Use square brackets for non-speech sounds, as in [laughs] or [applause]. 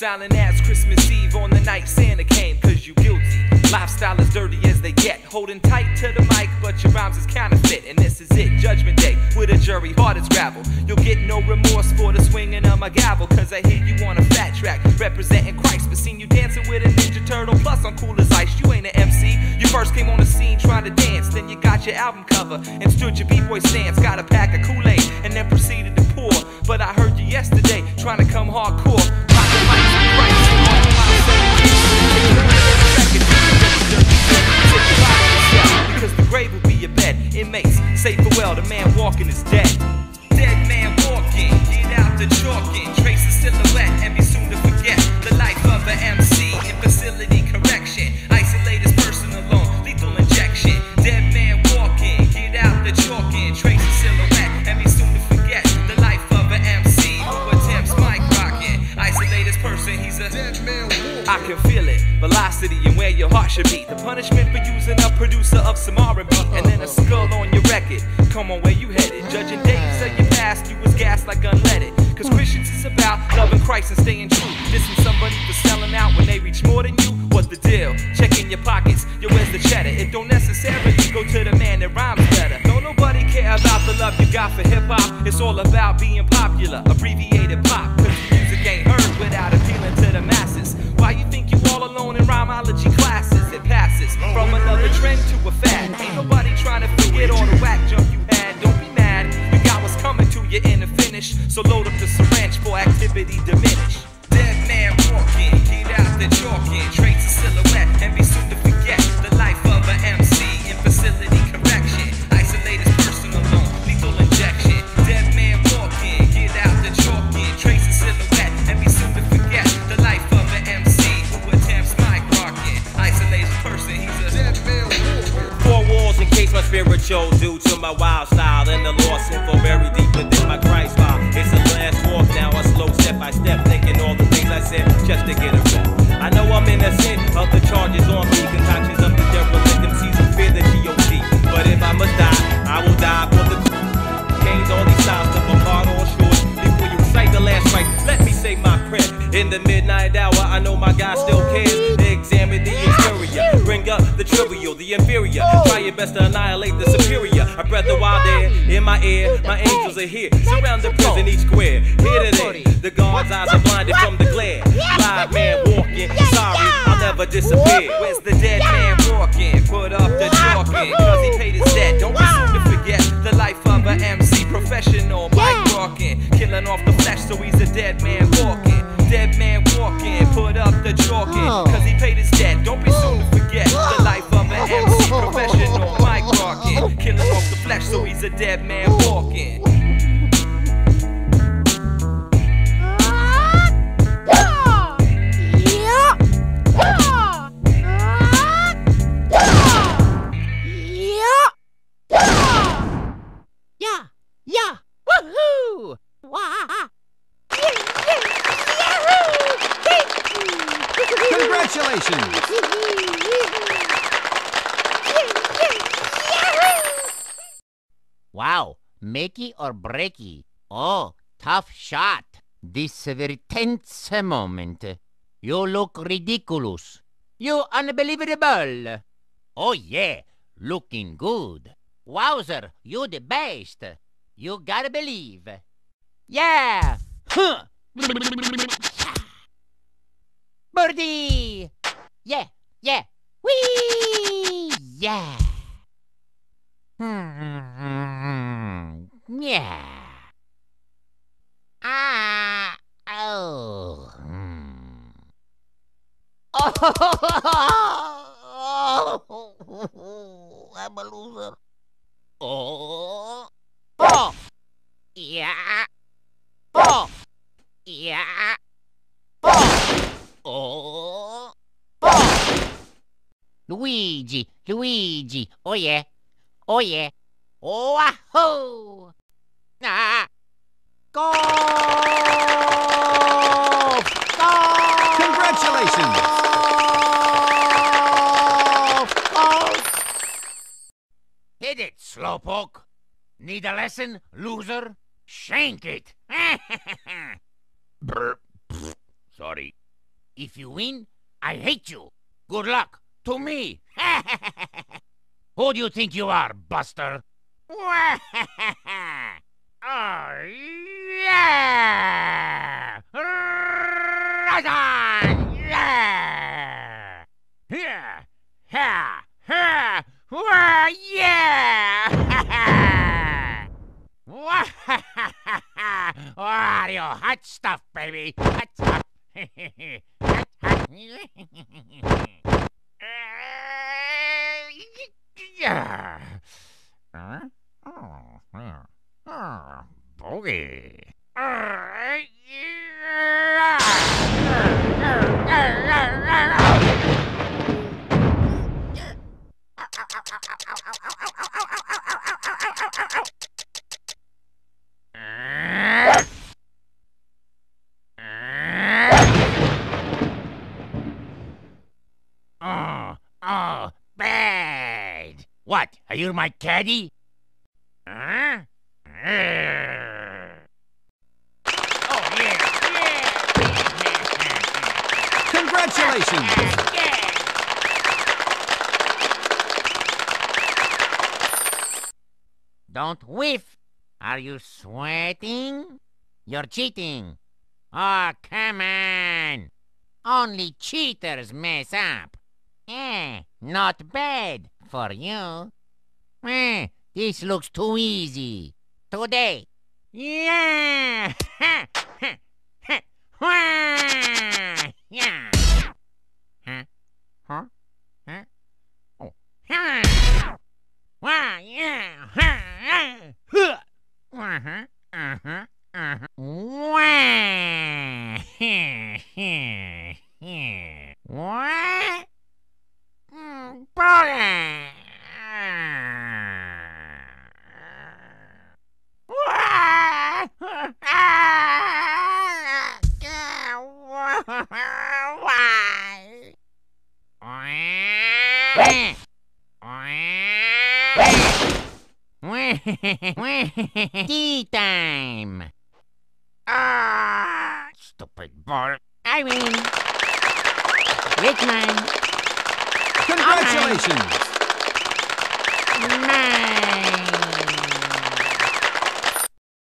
Silent as Christmas Eve on the night Santa came, cause you guilty. Lifestyle as dirty as they get. Holding tight to the mic, but your rhymes is counterfeit. And this is it, Judgment Day, with a jury hard as gravel. You'll get no remorse for the swinging of my gavel, cause I hear you on a fat track, representing Christ. But seen you dancing with a Ninja Turtle, plus I'm cool as ice. You ain't an MC. You first came on the scene trying to dance, then you got your album cover and stood your B-boy stance. Got a pack of Kool-Aid, and then proceeded to pour. But I heard you yesterday trying to come hardcore. I can feel it, velocity and where your heart should be. The punishment for using a producer of some R&B and then a skull on your record. Come on, where you headed? Judging days of your past, you was gassed like unleaded. Cause Christians is about loving Christ and staying true. Dissing somebody for selling out when they reach more than you. What's the deal? Checking your pockets, yo, where's the cheddar? It don't necessarily go to the man that rhymes better. Don't nobody care about the love you got for hip hop. It's all about being popular, abbreviated pop. Cause music ain't heard without appealing activity diminish. Dead man walking, get out the chalking, trace a silhouette and be soon to forget the life of a MC in facility correction. Isolate his person alone, lethal injection. Dead man walking, get out the chalking, trace a silhouette and be soon to forget the life of an MC who attempts mic rocking. Isolate his person, he's a dead man [laughs] walking. Four walls in case my spiritual due to my wild style The midnight hour, I know my God still cares. Examine the exterior, bring up the trivial, the inferior. Try your best to annihilate the superior. I breath the wild air in my ear. My angels are here, surround the prison each square. Here today, the guards' eyes are blinded from the glare. Live man walking, sorry, I'll never disappear. Where's the dead man walking? Put up the chalking, cause he paid his debt. Don't be soon to forget the life of a MC professional. Mike walking, killing off the flesh, so he's a dead man he's a dead man walking. Congratulations! Wow, makey or breaky? Oh, tough shot. This very tense moment. You look ridiculous. You unbelievable. Oh yeah, looking good. Wowzer, you the best. You gotta believe. Yeah. Huh. [laughs] Birdie. Yeah, [laughs] I'm a loser. Oh. Oh. Yeah. Oh. Yeah. Oh. Oh. Oh. Luigi, Luigi. Oh yeah. Oh yeah. Oh wahoo! Ah. Go! Need a lesson, loser? Shank it. [laughs] Sorry. If you win, I hate you. Good luck to me. [laughs] Who do you think you are, Buster? oh, [laughs] yeah on! Yeah! Yeah! Ha! Ha! Wah, Yeah! Wah, Oh, you hot stuff, baby. Hot stuff. [laughs] hot, hot. [laughs] yeah. Huh? Oh, yeah. Oh, bogey. Oh, Are you my caddy? Huh? Oh, yeah, yeah. Congratulations! Don't whiff. Are you sweating? You're cheating. Oh, come on. Only cheaters mess up. Eh, not bad for you. Eh, this looks too easy. Today. Yeah! Yeah! Huh? Huh? Huh? Oh. Ah! Uh-huh. Uh-huh. Uh-huh. [laughs] Tea time! Ah, stupid ball. I win. Richmond. Congratulations!